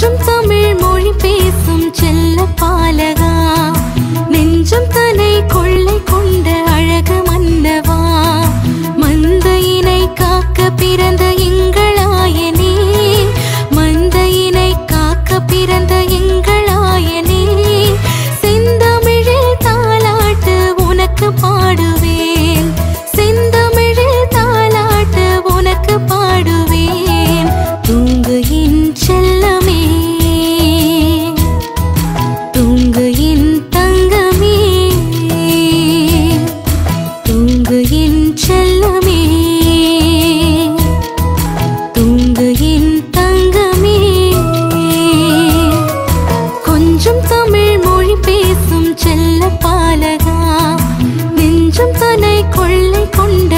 என்றும் தமிழ் மொழி பேசும் செல்ல பாலக கொள்ளை கொண்ட